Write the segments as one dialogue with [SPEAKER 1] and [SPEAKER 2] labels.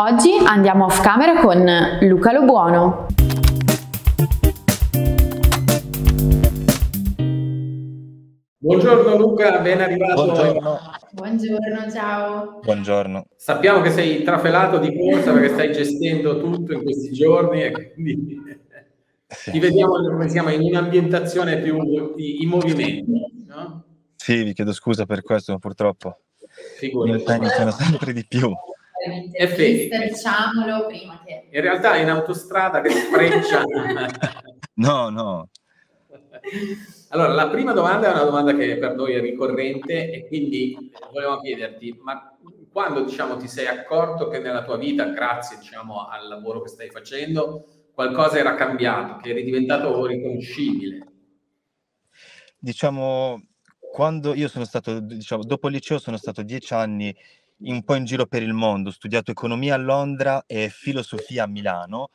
[SPEAKER 1] Oggi andiamo off camera con Luca Lobuono.
[SPEAKER 2] Buongiorno Luca, ben arrivato.
[SPEAKER 3] Buongiorno.
[SPEAKER 1] Buongiorno, ciao.
[SPEAKER 3] Buongiorno.
[SPEAKER 2] Sappiamo che sei trafelato di corsa perché stai gestendo tutto in questi giorni e quindi sì. ti vediamo come siamo in un'ambientazione più in movimento. No?
[SPEAKER 3] Sì, vi chiedo scusa per questo, ma purtroppo i impegni sono sempre di più.
[SPEAKER 1] Diciamolo prima che...
[SPEAKER 2] In realtà in autostrada che spreccia.
[SPEAKER 3] no, no.
[SPEAKER 2] Allora, la prima domanda è una domanda che per noi è ricorrente e quindi volevamo chiederti, ma quando diciamo, ti sei accorto che nella tua vita, grazie diciamo, al lavoro che stai facendo, qualcosa era cambiato, che eri diventato riconoscibile?
[SPEAKER 3] Diciamo, quando io sono stato, diciamo, dopo il liceo sono stato dieci anni un po' in giro per il mondo, ho studiato economia a Londra e filosofia a Milano.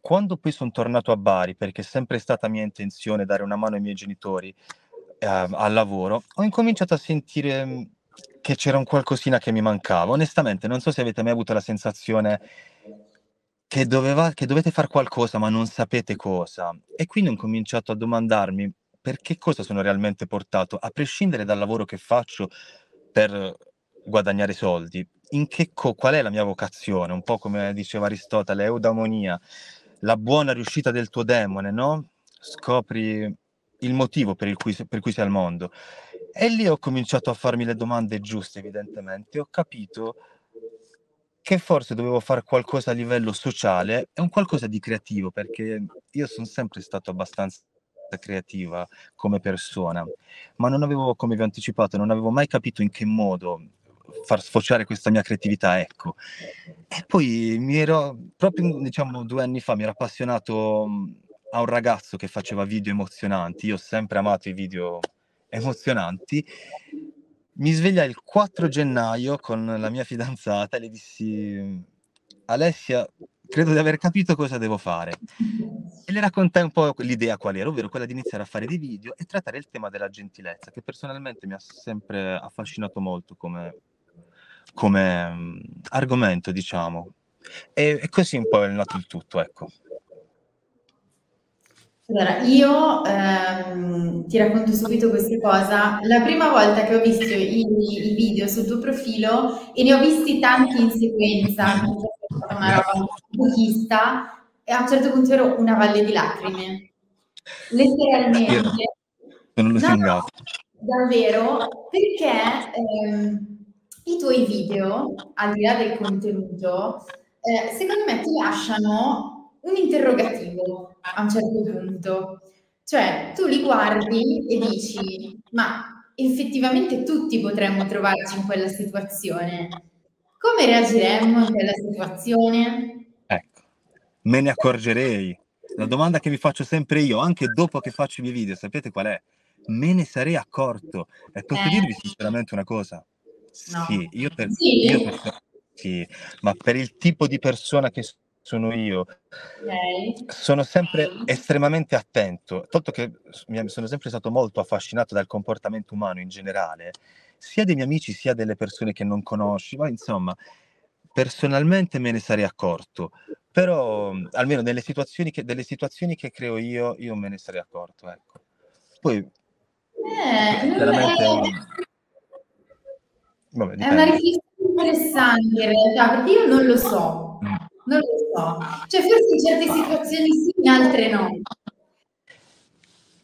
[SPEAKER 3] Quando poi sono tornato a Bari, perché è sempre stata mia intenzione dare una mano ai miei genitori eh, al lavoro, ho incominciato a sentire mm, che c'era un qualcosina che mi mancava. Onestamente, non so se avete mai avuto la sensazione che, doveva, che dovete fare qualcosa ma non sapete cosa. E quindi ho cominciato a domandarmi per che cosa sono realmente portato, a prescindere dal lavoro che faccio per guadagnare soldi, co- qual è la mia vocazione? Un po' come diceva Aristotele, eudaimonia, la buona riuscita del tuo demone, no? Scopri il motivo per, il cui, per cui sei al mondo. E lì ho cominciato a farmi le domande giuste, evidentemente. Ho capito che forse dovevo fare qualcosa a livello sociale e un qualcosa di creativo, perché io sono sempre stato abbastanza creativa come persona, ma non avevo, come vi ho anticipato, non avevo mai capito in che modo far sfociare questa mia creatività, ecco. E poi mi ero, proprio diciamo due anni fa, mi ero appassionato a un ragazzo che faceva video emozionanti, io ho sempre amato i video emozionanti, mi svegliai il 4 gennaio con la mia fidanzata e le dissi, Alessia, credo di aver capito cosa devo fare. E le raccontai un po' l'idea qual era, ovvero quella di iniziare a fare dei video e trattare il tema della gentilezza, che personalmente mi ha sempre affascinato molto come, come um, argomento, diciamo. E, e, così un po' è nato il tutto, ecco.
[SPEAKER 1] Allora, io ehm, ti racconto subito questa cosa. La prima volta che ho visto i, i, video sul tuo profilo, e ne ho visti tanti in sequenza, una roba buchista, e a un certo punto ero una valle di lacrime. Letteralmente.
[SPEAKER 3] Sono lusingato.
[SPEAKER 1] No, davvero, perché... Ehm, i tuoi video, al di là del contenuto, eh, secondo me ti lasciano un interrogativo a un certo punto. Cioè, tu li guardi e dici, ma effettivamente tutti potremmo trovarci in quella situazione. Come reagiremmo in quella situazione?
[SPEAKER 3] Ecco, me ne accorgerei. La domanda che mi faccio sempre io, anche dopo che faccio i miei video, sapete qual è? Me ne sarei accorto. E posso eh. dirvi sinceramente una cosa?
[SPEAKER 1] No.
[SPEAKER 3] Sì, io per, sì. Io per, sì, ma per il tipo di persona che sono io, okay. sono sempre estremamente attento, tanto che sono sempre stato molto affascinato dal comportamento umano in generale, sia dei miei amici sia delle persone che non conosci, ma insomma, personalmente me ne sarei accorto, però almeno nelle situazioni che, delle situazioni che creo io, io me ne sarei accorto, ecco. Poi,
[SPEAKER 1] eh, veramente...
[SPEAKER 3] Vabbè,
[SPEAKER 1] è una riflessione interessante in realtà, perché io non lo so, mm. non lo so. Cioè forse in certe situazioni sì, in altre no.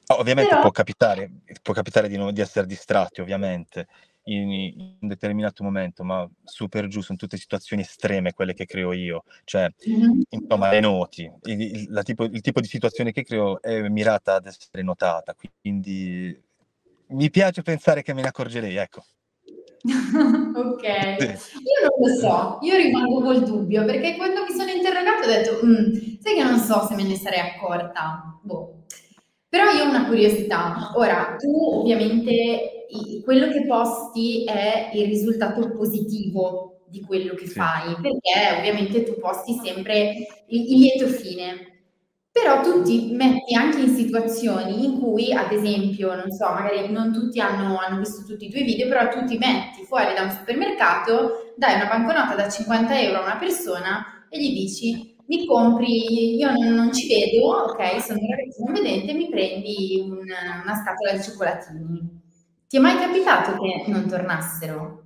[SPEAKER 3] Ovviamente Però... può capitare, può capitare di, non, di essere distratti, ovviamente, in, in, un determinato momento, ma su per giù sono tutte situazioni estreme quelle che creo io. Cioè, mm-hmm. insomma, le noti. Il, il, tipo, il tipo di situazione che creo è mirata ad essere notata, quindi mi piace pensare che me ne accorgerei, ecco.
[SPEAKER 1] Ok, io non lo so, io rimango col dubbio perché quando mi sono interrogato ho detto, mm, sai che non so se me ne sarei accorta. Boh. Però io ho una curiosità. Ora, tu ovviamente quello che posti è il risultato positivo di quello che sì. fai, perché ovviamente tu posti sempre il, il lieto fine. Però tu ti metti anche in situazioni in cui, ad esempio, non so, magari non tutti hanno, hanno visto tutti i tuoi video, però tu ti metti fuori da un supermercato dai una banconota da 50 euro a una persona e gli dici mi compri, io non, non ci vedo, ok, sono un ragazzo non vedente, mi prendi un, una scatola di cioccolatini. Ti è mai capitato che non tornassero?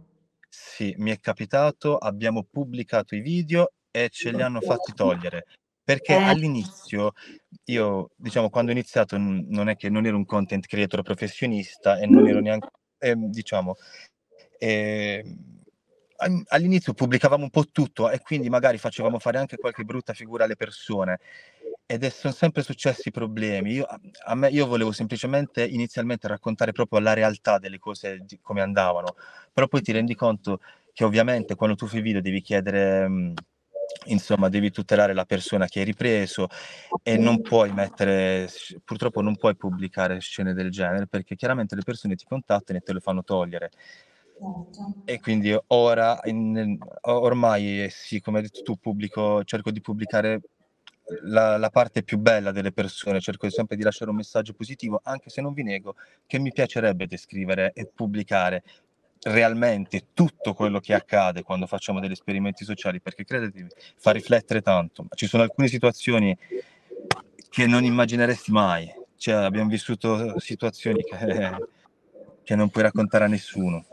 [SPEAKER 3] Sì, mi è capitato, abbiamo pubblicato i video e ce li hanno fatti togliere. Perché
[SPEAKER 1] Eh.
[SPEAKER 3] all'inizio io, diciamo, quando ho iniziato non è che non ero un content creator professionista e non ero neanche, ehm, diciamo, al- all'inizio pubblicavamo un po' tutto e quindi magari facevamo fare anche qualche brutta figura alle persone ed è- sono sempre successi problemi. Io, a- me, io volevo semplicemente inizialmente raccontare proprio la realtà delle cose, di come andavano, però poi ti rendi conto che ovviamente quando tu fai video devi chiedere, mh, insomma, devi tutelare la persona che hai ripreso e non puoi mettere, purtroppo non puoi pubblicare scene del genere perché chiaramente le persone ti contattano e te lo fanno togliere.
[SPEAKER 1] Certo.
[SPEAKER 3] E quindi ora, in- ormai, eh, sì, come hai detto tu, pubblico, cerco di pubblicare la, la parte più bella delle persone, cerco sempre di lasciare un messaggio positivo, anche se non vi nego che mi piacerebbe descrivere e pubblicare realmente tutto quello che accade quando facciamo degli esperimenti sociali, perché credetemi, fa riflettere tanto. Ci sono alcune situazioni che non immagineresti mai, cioè abbiamo vissuto situazioni che, che non puoi raccontare a nessuno.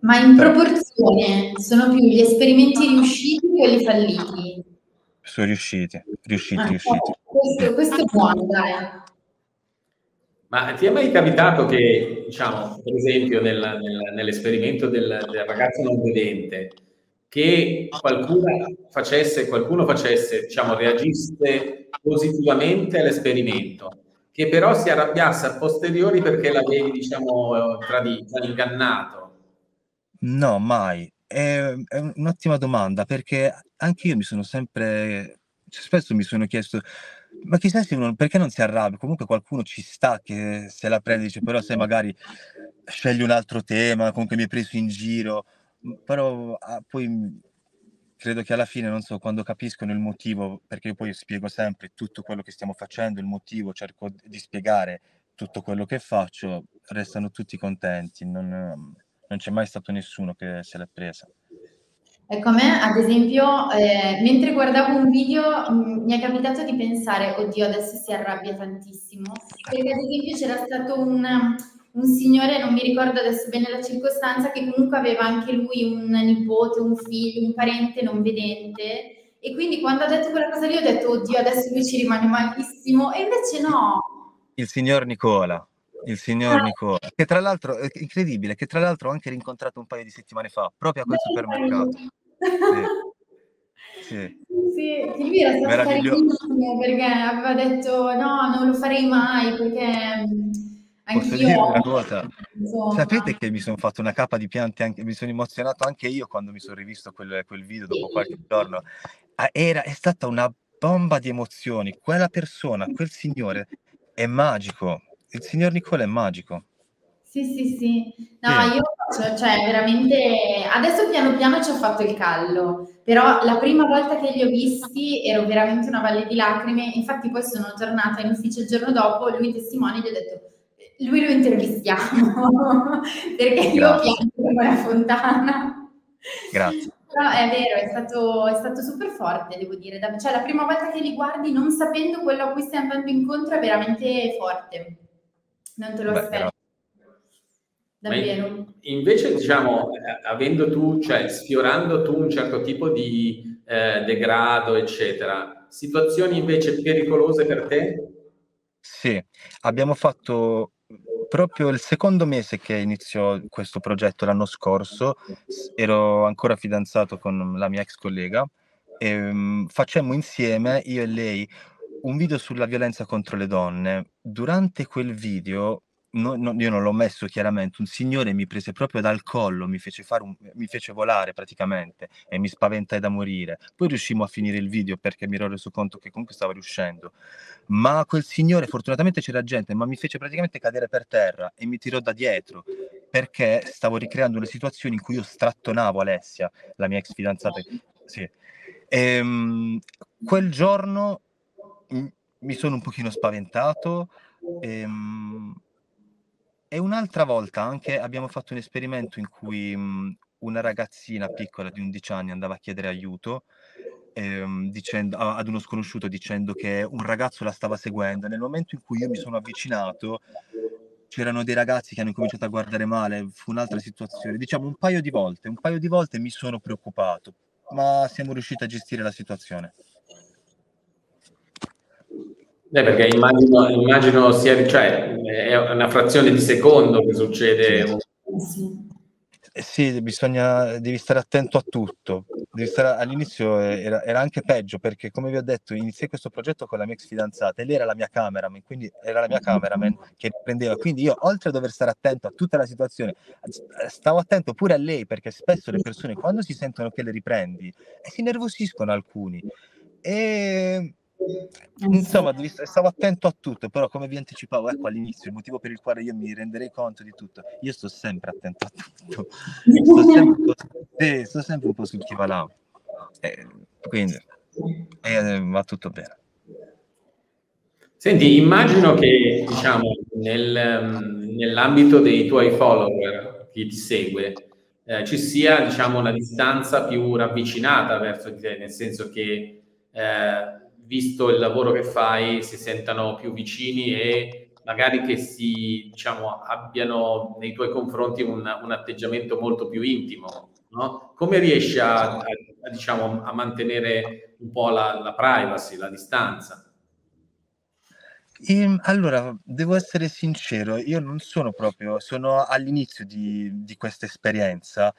[SPEAKER 1] Ma in
[SPEAKER 3] Però-
[SPEAKER 1] proporzione sono più gli esperimenti riusciti o quelli falliti?
[SPEAKER 3] Sono riusciti, riusciti,
[SPEAKER 1] Ah,
[SPEAKER 3] riusciti.
[SPEAKER 1] questo, questo è buono, dai.
[SPEAKER 2] Ma ti è mai capitato che, diciamo, per esempio nel, nel- nell'esperimento del, del ragazzo non vedente, che qualcuno facesse, qualcuno facesse, diciamo, reagisse positivamente all'esperimento, che però si arrabbiasse a posteriori perché l'avevi, diciamo, tradito, ingannato?
[SPEAKER 3] No, mai. È, è un'ottima domanda perché anche io mi sono sempre, spesso mi sono chiesto, ma chissà se uno, perché non si arrabbia? Comunque qualcuno ci sta che se la prende, dice, però se magari scegli un altro tema, comunque mi hai preso in giro, però ah, poi m- credo che alla fine, non so, quando capiscono il motivo, perché io poi spiego sempre tutto quello che stiamo facendo, il motivo, cerco di spiegare tutto quello che faccio, restano tutti contenti, non, non c'è mai stato nessuno che se l'è presa.
[SPEAKER 1] Ecco, a me, ad esempio, eh, mentre guardavo un video, mh, mi è capitato di pensare, oddio, adesso si arrabbia tantissimo, perché ad esempio c'era stato un, un signore, non mi ricordo adesso bene la circostanza, che comunque aveva anche lui un nipote, un figlio, un parente non vedente, e quindi quando ha detto quella cosa lì ho detto, oddio, adesso lui ci rimane malissimo, e invece no.
[SPEAKER 3] Il signor Nicola, il signor
[SPEAKER 1] Ah.
[SPEAKER 3] Nicola, che tra l'altro è incredibile, che tra l'altro ho anche rincontrato un paio di settimane fa, proprio a quel supermercato. Sì.
[SPEAKER 1] Sì, che lui era stato carinissimo perché aveva detto no, non lo farei mai perché
[SPEAKER 3] Posso dire una cosa?
[SPEAKER 1] insomma.
[SPEAKER 3] Sapete che mi sono fatto una capa di piante, anche, mi sono emozionato anche io quando mi sono rivisto quel, quel video dopo qualche giorno. Ah, Era, è stata una bomba di emozioni. Quella persona, quel signore è magico. Il signor Nicola è magico.
[SPEAKER 1] Sì, sì, sì. No,
[SPEAKER 3] Sì.
[SPEAKER 1] io faccio, cioè veramente adesso piano piano ci ho fatto il callo, però la prima volta che li ho visti ero veramente una valle di lacrime, infatti poi sono tornata in ufficio il giorno dopo, lui testimone, gli ho detto lui lo intervistiamo perché io
[SPEAKER 3] Grazie.
[SPEAKER 1] piango come una fontana.
[SPEAKER 3] Grazie.
[SPEAKER 1] Però è vero, è stato, è stato super forte, devo dire. Cioè, la prima volta che li guardi non sapendo quello a cui stai andando incontro è veramente forte. Non te lo
[SPEAKER 3] Beh,
[SPEAKER 1] aspetti.
[SPEAKER 2] Ma in-
[SPEAKER 1] Davvero.
[SPEAKER 2] invece, diciamo, eh, avendo tu, cioè sfiorando tu un certo tipo di eh, degrado, eccetera, situazioni invece pericolose per te?
[SPEAKER 3] Sì, abbiamo fatto proprio il secondo mese che iniziò questo progetto l'anno scorso, ero ancora fidanzato con la mia ex collega e mm, facemmo insieme, io e lei, un video sulla violenza contro le donne. Durante quel video, no- no- io non l'ho messo chiaramente, un signore mi prese proprio dal collo, mi fece, un- mi fece volare praticamente e mi spaventai da morire. Poi riuscimmo a finire il video perché mi ero reso conto che comunque stava riuscendo. Ma quel signore, fortunatamente c'era gente, ma mi fece praticamente cadere per terra e mi tirò da dietro perché stavo ricreando una situazione in cui io strattonavo Alessia, la mia ex fidanzata. Sì. Ehm, quel giorno mm, mi sono un pochino spaventato. ehm, e un'altra volta anche abbiamo fatto un esperimento in cui mm, una ragazzina piccola di 11 anni andava a chiedere aiuto ehm, dicendo, ad uno sconosciuto dicendo che un ragazzo la stava seguendo. Nel momento in cui io mi sono avvicinato, c'erano dei ragazzi che hanno cominciato a guardare male, fu un'altra situazione. Diciamo un paio di volte, un paio di volte mi sono preoccupato, ma siamo riusciti a gestire la situazione.
[SPEAKER 2] Eh, perché immagino, immagino sia, cioè, è una frazione di secondo che succede.
[SPEAKER 3] Sì. Eh sì, bisogna, devi stare attento a tutto. Stare, all'inizio era, era, anche peggio perché, come vi ho detto, iniziai questo progetto con la mia ex fidanzata e lei era la mia cameraman, quindi era la mia cameraman che prendeva. Quindi io, oltre a dover stare attento a tutta la situazione, stavo attento pure a lei perché spesso le persone, quando si sentono che le riprendi, eh, si nervosiscono alcuni. E Insomma, stavo attento a tutto, però come vi anticipavo, ecco all'inizio il motivo per il quale io mi renderei conto di tutto. Io sto sempre attento a tutto, sto sempre, sì, sto sempre un po' sul chi va là. Eh, quindi eh, va tutto bene.
[SPEAKER 2] Senti, immagino che diciamo, nel, nell'ambito dei tuoi follower, chi ti segue, eh, ci sia diciamo, una distanza più ravvicinata verso di te, nel senso che eh, visto il lavoro che fai, si sentano più vicini e magari che si, diciamo, abbiano nei tuoi confronti un, un atteggiamento molto più intimo. No? Come riesci a, a, a, diciamo, a mantenere un po' la, la privacy, la distanza?
[SPEAKER 3] Ehm, allora, devo essere sincero, io non sono proprio, sono all'inizio di, di questa esperienza.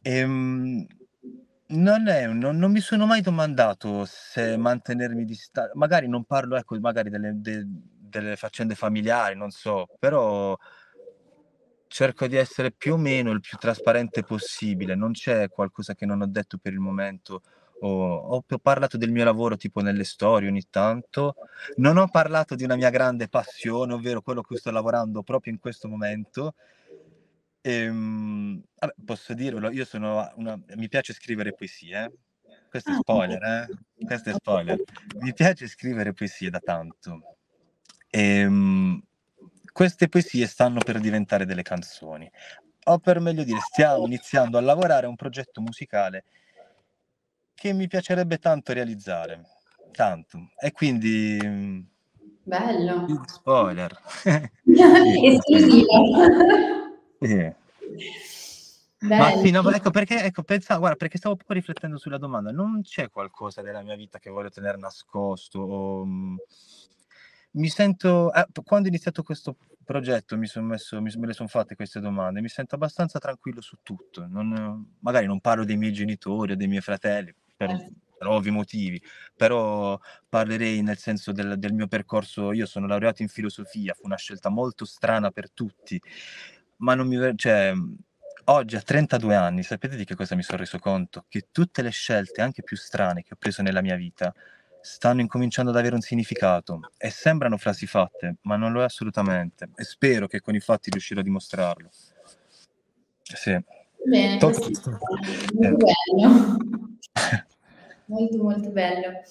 [SPEAKER 3] Ehm, non è non non mi sono mai domandato se mantenermi dista magari non parlo, ecco, magari delle de delle faccende familiari, non so, però cerco di essere più o meno il più trasparente possibile. Non c'è qualcosa che non ho detto per il momento. Ho ho ho parlato del mio lavoro tipo nelle storie ogni tanto. Non ho parlato di una mia grande passione, ovvero quello che sto lavorando proprio in questo momento. Ehm, vabbè, posso dirvelo, io sono una mi piace scrivere poesie. Questo è ah, spoiler, eh, questo è spoiler. Mi piace scrivere poesie da tanto. Ehm, queste poesie stanno per diventare delle canzoni. O per meglio dire, stiamo iniziando a lavorare a un progetto musicale che mi piacerebbe tanto realizzare, tanto. E quindi
[SPEAKER 1] Bello.
[SPEAKER 3] spoiler.
[SPEAKER 1] Esclusiva.
[SPEAKER 3] Sì. Ma sì, no, ecco perché, ecco, pensa, guarda, perché stavo proprio riflettendo sulla domanda, non c'è qualcosa della mia vita che voglio tenere nascosto o, mm, mi sento, eh, quando ho iniziato questo progetto mi sono messo, mi, me le sono fatte queste domande, mi sento abbastanza tranquillo su tutto, non, magari non parlo dei miei genitori o dei miei fratelli per, certo. per ovvi motivi, però parlerei nel senso del, del mio percorso, io sono laureato in filosofia, fu una scelta molto strana per tutti, ma non mi... cioè, oggi a 32 anni, sapete di che cosa mi sono reso conto? Che tutte le scelte, anche più strane, che ho preso nella mia vita, stanno incominciando ad avere un significato e sembrano frasi fatte, ma non lo è assolutamente. E spero che con i fatti riuscirò a dimostrarlo. Sì.
[SPEAKER 1] Bene, molto eh. bello. molto molto bello.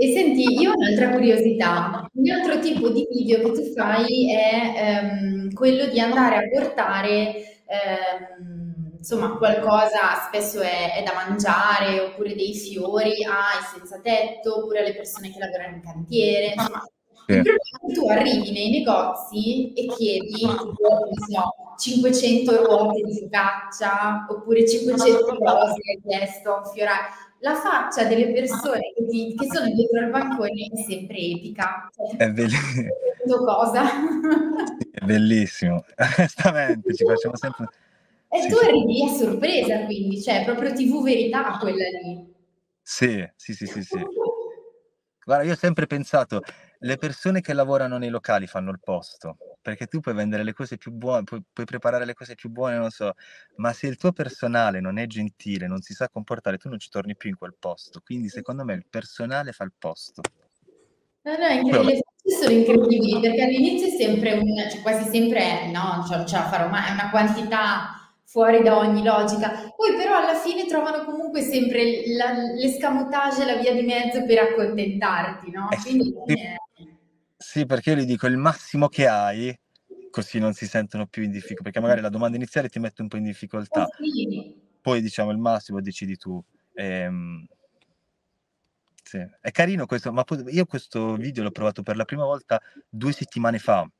[SPEAKER 1] E senti, io ho un'altra curiosità. Un altro tipo di video che tu fai è ehm, quello di andare a portare ehm, insomma qualcosa, spesso è, è, da mangiare, oppure dei fiori ai senza tetto, oppure alle persone che lavorano in cantiere. Insomma, sì. il problema è che tu arrivi nei negozi e chiedi tipo, so, 500 ruote di focaccia, oppure 500 cose che hai chiesto a un fioraio la faccia delle persone che, ti, che sono dietro al bancone è sempre epica.
[SPEAKER 3] È bellissimo.
[SPEAKER 1] cosa.
[SPEAKER 3] È bellissimo, onestamente ci facciamo sempre...
[SPEAKER 1] E sì, tu arrivi a sorpresa quindi, cioè proprio tv verità quella lì.
[SPEAKER 3] Sì, sì, sì, sì, sì. Guarda, io ho sempre pensato, le persone che lavorano nei locali fanno il posto, perché tu puoi vendere le cose più buone, puoi, puoi, preparare le cose più buone, non so, ma se il tuo personale non è gentile, non si sa comportare, tu non ci torni più in quel posto. Quindi secondo me il personale fa il posto.
[SPEAKER 1] No, no, incredibile. sono incredibili perché all'inizio è sempre un, cioè quasi sempre è, no, ce la farò mai, è una quantità fuori da ogni logica. Poi però alla fine trovano comunque sempre l'escamotage, la via di mezzo per accontentarti, no?
[SPEAKER 3] Eh, Quindi, è... sì, perché io gli dico il massimo che hai, così non si sentono più in difficoltà, perché magari la domanda iniziale ti mette un po' in difficoltà. Oh, sì. poi diciamo il massimo decidi tu. Ehm, sì. È carino questo, ma io questo video l'ho provato per la prima volta due settimane fa.
[SPEAKER 1] Ah,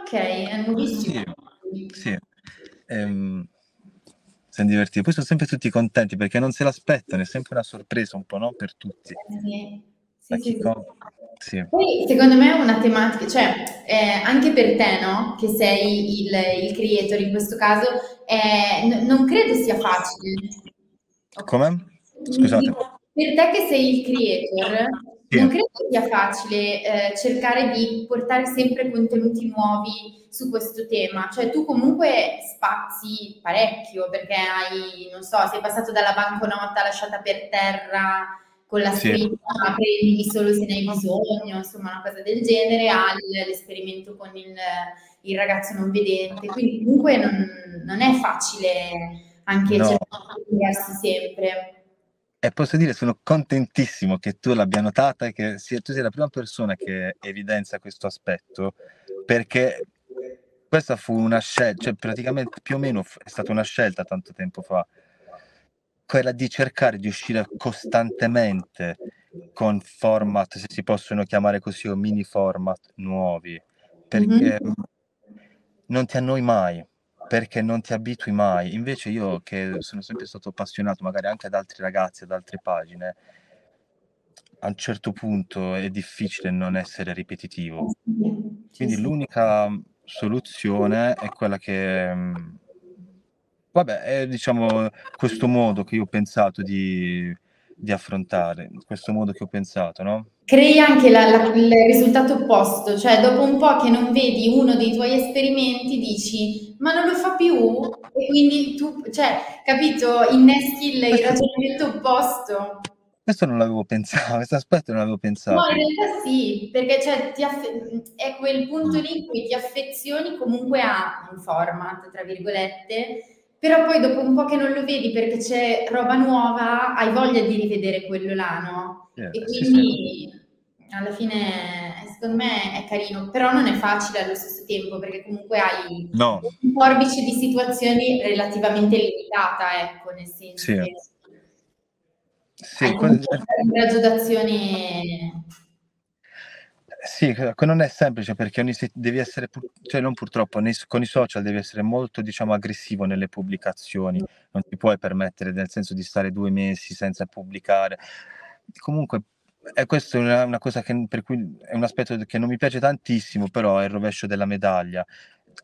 [SPEAKER 1] ok, è nuovissimo.
[SPEAKER 3] Sì, sì. Ehm, siamo divertiti. Poi sono sempre tutti contenti perché non se l'aspettano, è sempre una sorpresa un po', no? Per tutti.
[SPEAKER 1] Sì. Sì, sì,
[SPEAKER 3] sì.
[SPEAKER 1] Poi secondo me è una tematica, cioè eh, anche per te, no? Che sei il, il creator in questo caso, eh, n- non credo sia facile.
[SPEAKER 3] Come? Scusate.
[SPEAKER 1] Per te che sei il creator, sì. non credo sia facile eh, cercare di portare sempre contenuti nuovi su questo tema. Cioè tu comunque spazi parecchio perché hai, non so, sei passato dalla banconota lasciata per terra con la scritta sì. prendimi solo se ne hai bisogno, insomma una cosa del genere, all'esperimento con il, il ragazzo non vedente, quindi comunque non, non è facile anche no. cercare spiegarsi sempre.
[SPEAKER 3] E posso dire, sono contentissimo che tu l'abbia notata e che sia, tu sia la prima persona che evidenzia questo aspetto, perché questa fu una scelta, cioè praticamente più o meno è stata una scelta tanto tempo fa quella di cercare di uscire costantemente con format, se si possono chiamare così, o mini format nuovi, perché mm-hmm. non ti annoi mai, perché non ti abitui mai. Invece io che sono sempre stato appassionato magari anche ad altri ragazzi, ad altre pagine, a un certo punto è difficile non essere ripetitivo. Quindi l'unica soluzione è quella che Vabbè, è diciamo questo modo che io ho pensato di, di affrontare, questo modo che ho pensato, no?
[SPEAKER 1] Crei anche la, la, il risultato opposto, cioè dopo un po' che non vedi uno dei tuoi esperimenti dici ma non lo fa più e quindi tu, cioè, capito, innesti il, il ragionamento opposto.
[SPEAKER 3] Questo non l'avevo pensato, questo aspetto non l'avevo pensato.
[SPEAKER 1] No, in realtà sì, perché cioè, affe- è quel punto lì in cui ti affezioni comunque a un format, tra virgolette, però poi dopo un po' che non lo vedi perché c'è roba nuova, hai voglia di rivedere quello là, no? Yeah, e quindi sì, sì. alla fine secondo me è carino, però non è facile allo stesso tempo perché comunque hai
[SPEAKER 3] no.
[SPEAKER 1] un forbice di situazioni relativamente limitata, ecco, nel senso sì. che
[SPEAKER 3] sì, hai quando...
[SPEAKER 1] un raggio d'azione
[SPEAKER 3] sì, non è semplice perché ogni se- devi essere, pur- cioè non purtroppo, nei- con i social devi essere molto, diciamo, aggressivo nelle pubblicazioni, non ti puoi permettere nel senso di stare due mesi senza pubblicare. Comunque, è questa una, una cosa che, per cui è un aspetto che non mi piace tantissimo, però è il rovescio della medaglia.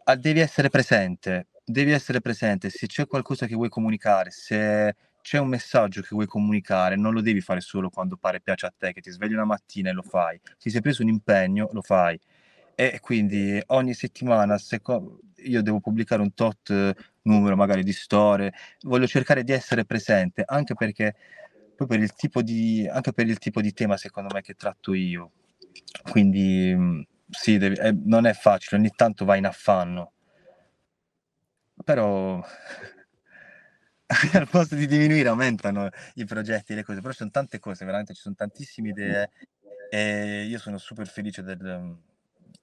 [SPEAKER 3] Ah, devi essere presente, devi essere presente, se c'è qualcosa che vuoi comunicare, se c'è un messaggio che vuoi comunicare, non lo devi fare solo quando pare piace a te, che ti svegli una mattina e lo fai. Se sei preso un impegno, lo fai. E quindi ogni settimana seco- io devo pubblicare un tot numero magari di storie, voglio cercare di essere presente, anche perché poi per il tipo di, anche per il tipo di tema secondo me che tratto io. Quindi sì, devi, eh, non è facile, ogni tanto vai in affanno. Però al posto di diminuire aumentano i progetti e le cose, però ci sono tante cose, veramente ci sono tantissime idee e io sono super felice del,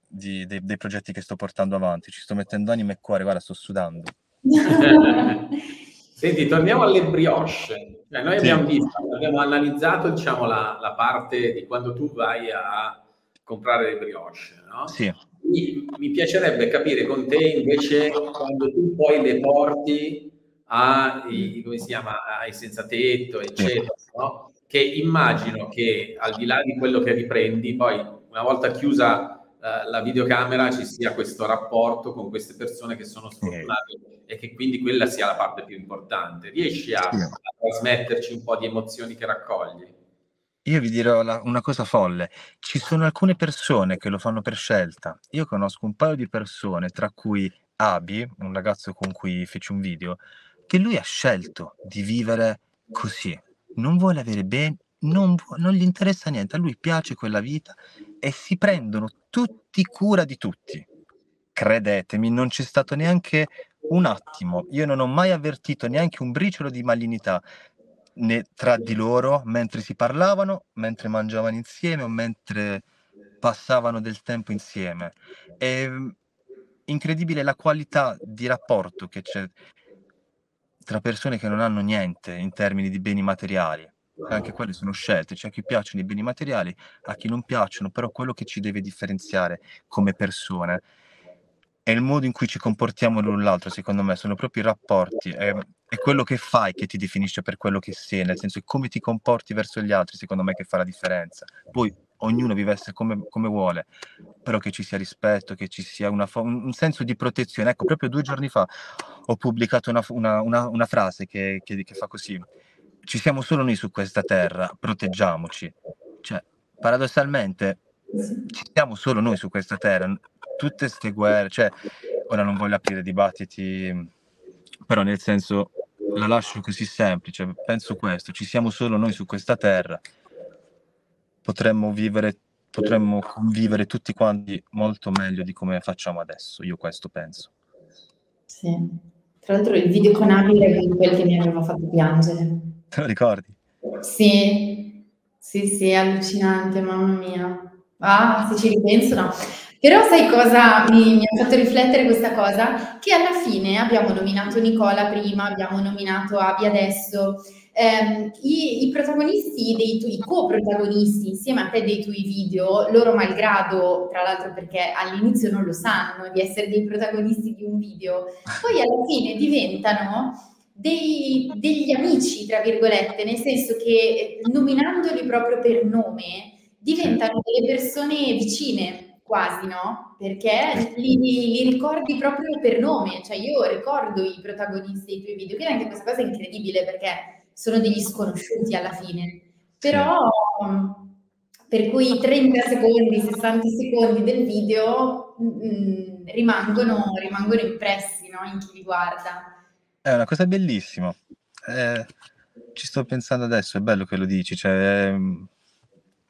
[SPEAKER 3] di, dei, dei, progetti che sto portando avanti, ci sto mettendo anima e cuore, guarda sto sudando.
[SPEAKER 2] Senti, torniamo alle brioche. Eh, noi abbiamo sì. visto, abbiamo analizzato diciamo, la, la, parte di quando tu vai a comprare le brioche, no?
[SPEAKER 3] Sì.
[SPEAKER 2] Mi, mi piacerebbe capire con te invece quando tu poi le porti ai, come si chiama, ai senza tetto, eccetera, no? che immagino che al di là di quello che riprendi, poi una volta chiusa uh, la videocamera ci sia questo rapporto con queste persone che sono sfortunate mm. e che quindi quella sia la parte più importante. Riesci a, a trasmetterci un po' di emozioni che raccogli?
[SPEAKER 3] Io vi dirò la, una cosa folle, ci sono alcune persone che lo fanno per scelta. Io conosco un paio di persone, tra cui Abi, un ragazzo con cui feci un video, che lui ha scelto di vivere così. Non vuole avere bene, non, non gli interessa niente, a lui piace quella vita e si prendono tutti cura di tutti. Credetemi, non c'è stato neanche un attimo, io non ho mai avvertito neanche un briciolo di malignità né tra di loro mentre si parlavano, mentre mangiavano insieme o mentre passavano del tempo insieme. È incredibile la qualità di rapporto che c'è tra persone che non hanno niente in termini di beni materiali. Anche quelle sono scelte, c'è a chi piacciono i beni materiali, a chi non piacciono, però quello che ci deve differenziare come persone è il modo in cui ci comportiamo l'un l'altro, secondo me, sono proprio i rapporti, è, è, quello che fai che ti definisce per quello che sei, nel senso è come ti comporti verso gli altri, secondo me, che fa la differenza. Poi ognuno vive come, come vuole, però che ci sia rispetto, che ci sia un, un, senso di protezione. Ecco, proprio due giorni fa ho pubblicato una, una, una, una frase che, che, che fa così, ci siamo solo noi su questa terra, proteggiamoci. Cioè, paradossalmente, ci siamo solo noi su questa terra, tutte queste guerre, cioè, ora non voglio aprire dibattiti, però nel senso, la lascio così semplice, penso questo, ci siamo solo noi su questa terra, potremmo vivere, potremmo convivere tutti quanti molto meglio di come facciamo adesso, io questo penso.
[SPEAKER 1] Sì, tra l'altro il video con Abile è quel che mi aveva fatto piangere.
[SPEAKER 3] Te lo ricordi?
[SPEAKER 1] Sì, sì, sì, è allucinante, mamma mia. Ah, se ci ripenso, no. Però sai cosa mi, mi, ha fatto riflettere questa cosa? Che alla fine abbiamo nominato Nicola prima, abbiamo nominato Abi adesso, ehm, i, i, protagonisti, dei tuoi, i co-protagonisti insieme a te dei tuoi video, loro malgrado, tra l'altro perché all'inizio non lo sanno di essere dei protagonisti di un video, poi alla fine diventano dei, degli amici, tra virgolette, nel senso che nominandoli proprio per nome diventano delle persone vicine quasi, no? Perché li, li, ricordi proprio per nome, cioè io ricordo i protagonisti dei tuoi video, quindi anche questa cosa è incredibile perché sono degli sconosciuti alla fine, però per cui 30 secondi, 60 secondi del video mh, mm, rimangono, rimangono impressi no? in chi li guarda.
[SPEAKER 3] È una cosa bellissima. Eh, ci sto pensando adesso, è bello che lo dici, cioè, è,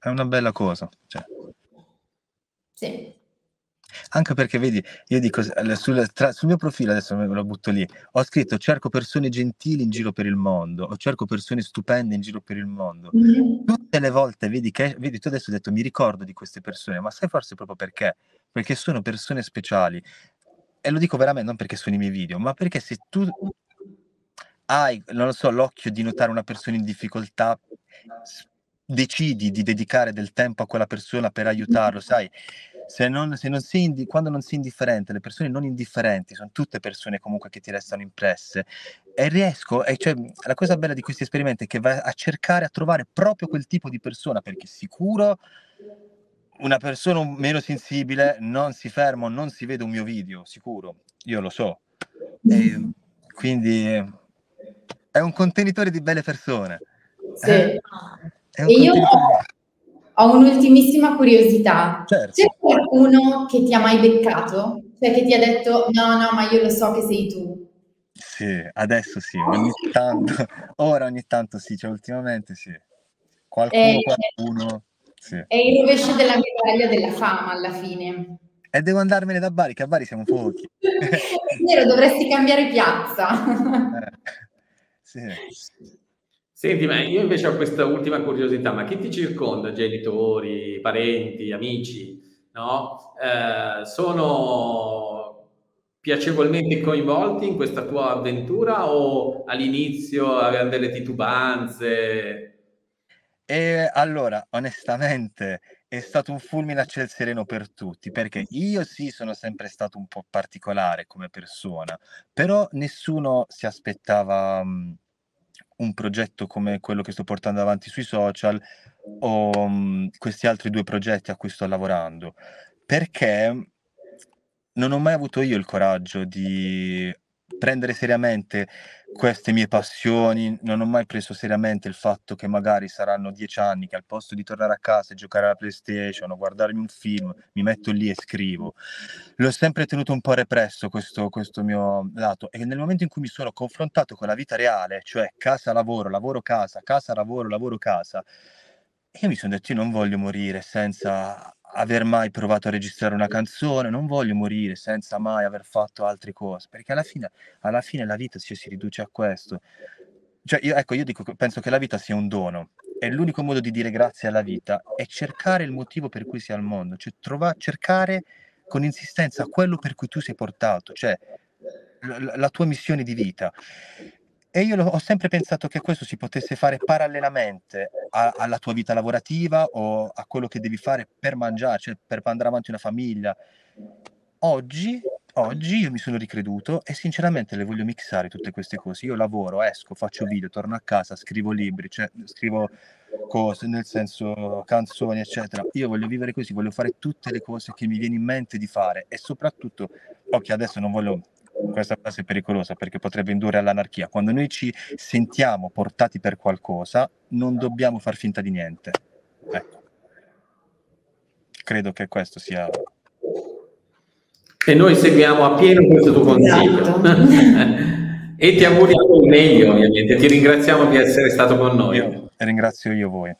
[SPEAKER 3] è una bella cosa. Cioè.
[SPEAKER 1] Sì.
[SPEAKER 3] Anche perché vedi, io dico sul, tra, sul mio profilo, adesso me lo butto lì, ho scritto cerco persone gentili in giro per il mondo, o cerco persone stupende in giro per il mondo. Mm-hmm. Tutte le volte vedi che, vedi, tu adesso hai detto mi ricordo di queste persone, ma sai forse proprio perché? Perché sono persone speciali. E lo dico veramente non perché sono i miei video, ma perché se tu hai, non lo so, l'occhio di notare una persona in difficoltà, decidi di dedicare del tempo a quella persona per aiutarlo, sai, se non, se non sei quando non sei indifferente, le persone non indifferenti sono tutte persone comunque che ti restano impresse e riesco, e cioè, la cosa bella di questi esperimenti è che vai a cercare, a trovare proprio quel tipo di persona, perché sicuro una persona meno sensibile non si ferma, non si vede un mio video, sicuro, io lo so. E quindi è un contenitore di belle persone.
[SPEAKER 1] Sì. Eh, e io ho un'ultimissima curiosità.
[SPEAKER 3] Certo.
[SPEAKER 1] C'è qualcuno che ti ha mai beccato? Cioè che ti ha detto no, no, ma io lo so che sei tu.
[SPEAKER 3] Sì, adesso sì, ogni tanto, ora ogni tanto sì, cioè ultimamente sì. Qualcuno, è, qualcuno, sì.
[SPEAKER 1] È il rovescio della medaglia della fama alla fine.
[SPEAKER 3] E devo andarmene da Bari, che a Bari siamo pochi.
[SPEAKER 1] vero, dovresti cambiare piazza.
[SPEAKER 3] eh, sì.
[SPEAKER 2] Senti, ma io invece ho questa ultima curiosità, ma chi ti circonda, genitori, parenti, amici, no? Eh, sono piacevolmente coinvolti in questa tua avventura o all'inizio avevano delle titubanze?
[SPEAKER 3] E allora, onestamente, è stato un fulmine a ciel sereno per tutti, perché io sì sono sempre stato un po' particolare come persona, però nessuno si aspettava un progetto come quello che sto portando avanti sui social o um, questi altri due progetti a cui sto lavorando, perché non ho mai avuto io il coraggio di prendere seriamente queste mie passioni, non ho mai preso seriamente il fatto che magari saranno dieci anni che al posto di tornare a casa e giocare alla PlayStation o guardarmi un film, mi metto lì e scrivo. L'ho sempre tenuto un po' represso questo, questo mio lato e nel momento in cui mi sono confrontato con la vita reale, cioè casa lavoro, lavoro casa, casa lavoro, lavoro casa, io mi sono detto io non voglio morire senza aver mai provato a registrare una canzone, non voglio morire senza mai aver fatto altre cose, perché alla fine, alla fine la vita si, si riduce a questo. Cioè, io, ecco, io dico, penso che la vita sia un dono e l'unico modo di dire grazie alla vita è cercare il motivo per cui sei al mondo, cioè trova, cercare con insistenza quello per cui tu sei portato, cioè la, la tua missione di vita. E io ho sempre pensato che questo si potesse fare parallelamente a, alla tua vita lavorativa o a quello che devi fare per mangiare, cioè per mandare avanti una famiglia. Oggi, oggi io mi sono ricreduto e sinceramente le voglio mixare tutte queste cose. Io lavoro, esco, faccio video, torno a casa, scrivo libri, cioè scrivo cose, nel senso canzoni, eccetera. Io voglio vivere così, voglio fare tutte le cose che mi viene in mente di fare e soprattutto, ok, adesso non voglio questa frase è pericolosa perché potrebbe indurre all'anarchia. Quando noi ci sentiamo portati per qualcosa, non dobbiamo far finta di niente. Ecco. Credo che questo sia.
[SPEAKER 2] E noi seguiamo a pieno questo tuo consiglio. Esatto. e ti auguriamo il meglio, ovviamente. Ti ringraziamo di essere stato con noi.
[SPEAKER 3] Io ringrazio io voi.